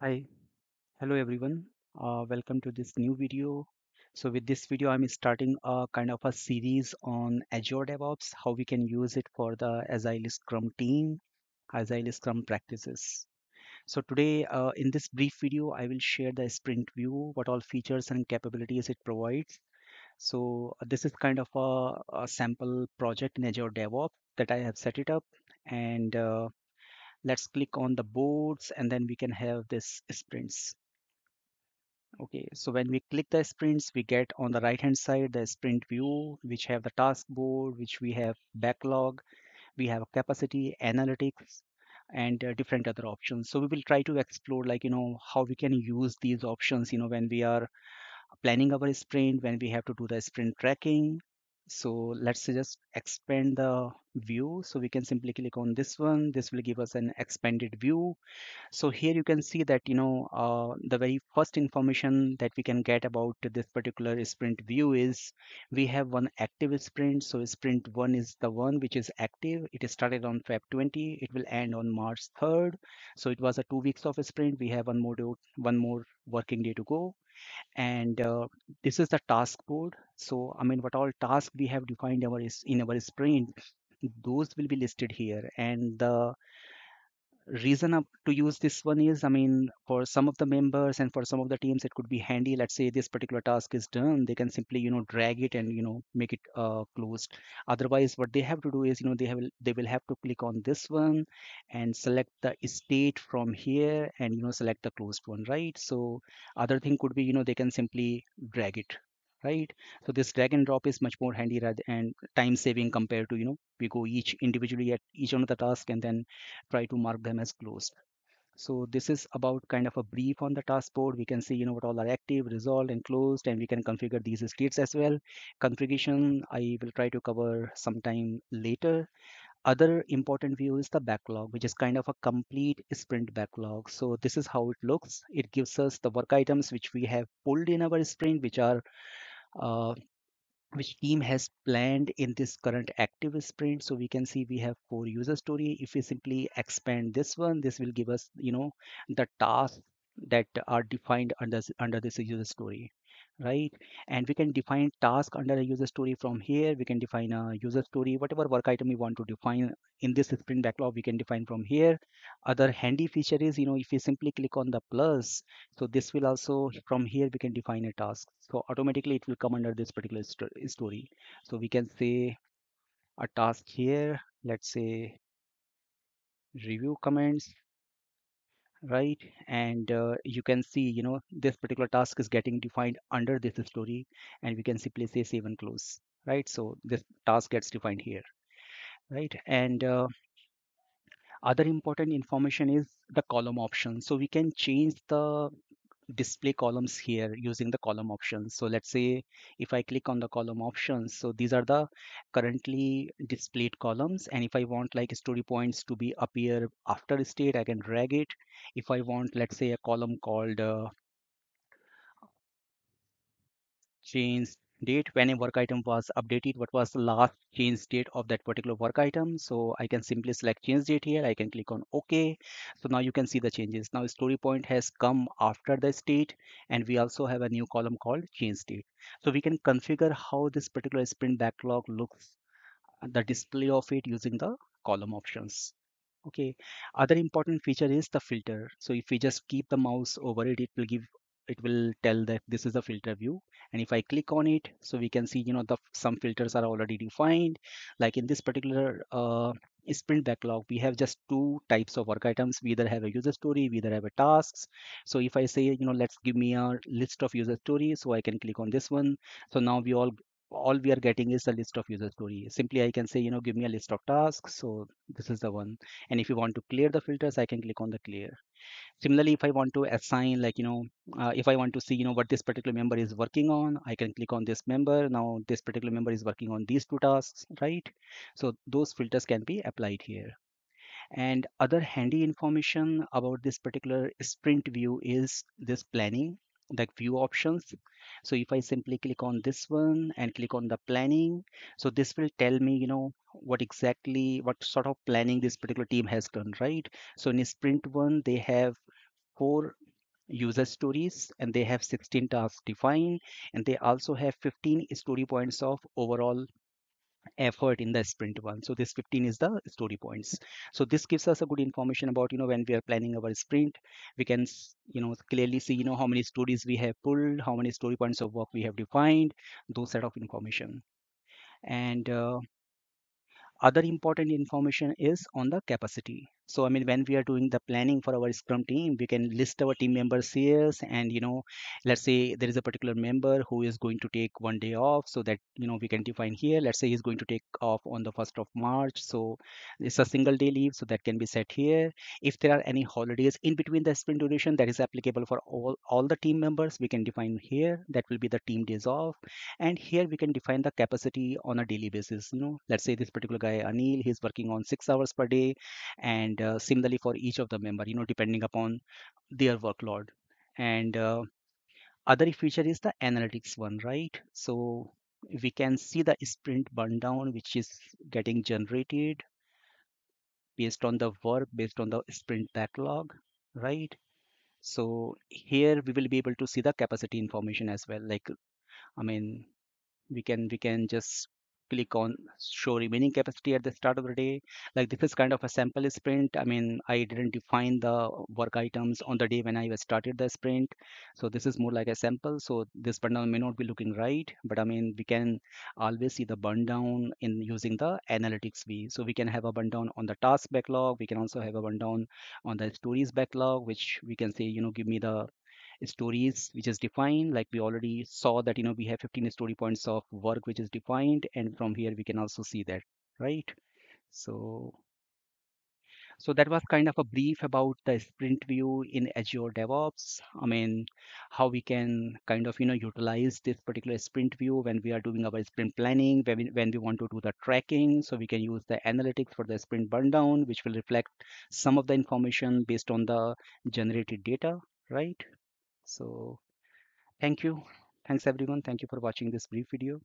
Hi, hello everyone. Uh, welcome to this new video. So with this video, I'm starting a kind of a series on Azure DevOps, how we can use it for the Agile Scrum team, Agile Scrum practices. So today, uh, in this brief video, I will share the sprint view, what all features and capabilities it provides. So this is kind of a, a sample project in Azure DevOps that I have set it up. And uh, let's click on the boards and then we can have this sprints. Okay, so when we click the sprints, we get on the right hand side the sprint view, which have the task board, which we have backlog, we have capacity, analytics, and uh, different other options. So we will try to explore like, you know, how we can use these options, you know, when we are planning our sprint, when we have to do the sprint tracking. So let's just expand the view. So we can simply click on this one. This will give us an expanded view so here you can see that, you know, uh, the very first information that we can get about this particular sprint view is we have one active sprint. So sprint one is the one which is active. It started on Feb 20. It will end on March 3rd. So it was a two weeks of a sprint. We have one more, one more working day to go. And uh, this is the task board. So, I mean, what all tasks we have defined our is in our sprint, those will be listed here. And the reason up to use this one is i mean for some of the members and for some of the teams it could be handy. Let's say this particular task is done they can simply you know drag it and you know make it uh, closed. Otherwise what they have to do is you know they have they will have to click on this one and select the state from here and you know select the closed one right? So other thing could be you know they can simply drag it right? So this drag and drop is much more handy rather and time saving compared to you know we go each individually at each one of the task and then try to mark them as closed. So this is about kind of a brief on the task board. We can see you know what all are active resolved and closed and we can configure these states as well. Configuration i will try to cover sometime later. Other important view is the backlog which is kind of a complete sprint backlog. So this is how it looks. It gives us the work items which we have pulled in our sprint which are uh, which team has planned in this current active sprint. So we can see we have four user story. If we simply expand this one this will give us you know the tasks that are defined under under this user story right? And we can define task under a user story from here. We can define a user story whatever work item we want to define in this sprint backlog we can define from here. Other handy feature is you know if we simply click on the plus so this will also from here we can define a task. So automatically it will come under this particular sto- story. So we can say a task here. Let's say review comments right? And uh, you can see you know this particular task is getting defined under this story and we can simply say save and close right? So this task gets defined here right? And uh, other important information is the column option. So we can change the display columns here using the column options. So let's say if i click on the column options so these are the currently displayed columns. And if i want like story points to be appear after state i can drag it. If i want let's say a column called uh, change date when a work item was updated what was the last change date of that particular work item. So i can simply select change date here. I can click on ok. So now you can see the changes. Now story point has come after the state and we also have a new column called change date. So we can configure how this particular sprint backlog looks the display of it using the column options. Okay. Other important feature is the filter. So if we just keep the mouse over it, it will give it will tell that this is a filter view. And if I click on it, so we can see, you know, the some filters are already defined. Like in this particular uh, sprint backlog, we have just two types of work items. We either have a user story, we either have a tasks. So if I say, you know, let's give me a list of user stories, so I can click on this one. So now we all all we are getting is a list of user story. Simply I can say, you know, give me a list of tasks. So this is the one. And if you want to clear the filters i can click on the clear. Similarly if i want to assign like you know uh, if i want to see you know what this particular member is working on i can click on this member. Now this particular member is working on these two tasks right? So those filters can be applied here. And other handy information about this particular sprint view is this planning, like view options. So if I simply click on this one and click on the planning, so this will tell me, you know, what exactly, what sort of planning this particular team has done, right? So in sprint one, they have four user stories and they have 16 tasks defined and they also have 15 story points of overall effort in the sprint one. So this 15 is the story points. So this gives us a good information about you know when we are planning our sprint. We can you know clearly see you know how many stories we have pulled how many story points of work we have defined those set of information. And uh, other important information is on the capacity so i mean when we are doing the planning for our scrum team we can list our team members here and you know let's say there is a particular member who is going to take one day off so that you know we can define here. Let's say he's going to take off on the 1st of march. So it's a single day leave so that can be set here. If there are any holidays in between the sprint duration that is applicable for all all the team members we can define here. That will be the team days off. And here we can define the capacity on a daily basis you know. Let's say this particular guy anil he's working on six hours per day and uh, similarly for each of the member you know depending upon their workload. And uh, other feature is the analytics one right? So we can see the sprint burn down which is getting generated based on the work based on the sprint backlog right? So here we will be able to see the capacity information as well. Like i mean we can we can just click on show remaining capacity at the start of the day. Like this is kind of a sample sprint. I mean i didn't define the work items on the day when i started the sprint. So this is more like a sample. So this burn down may not be looking right but i mean we can always see the burn down in using the analytics view. So we can have a burn down on the task backlog. We can also have a burn down on the stories backlog which we can say you know give me the stories which is defined like we already saw that you know we have 15 story points of work which is defined and from here we can also see that right? So so that was kind of a brief about the sprint view in azure devops. I mean how we can kind of you know utilize this particular sprint view when we are doing our sprint planning when we, when we want to do the tracking. So we can use the analytics for the sprint burn down which will reflect some of the information based on the generated data right so Thank you. Thanks everyone. Thank you for watching this brief video.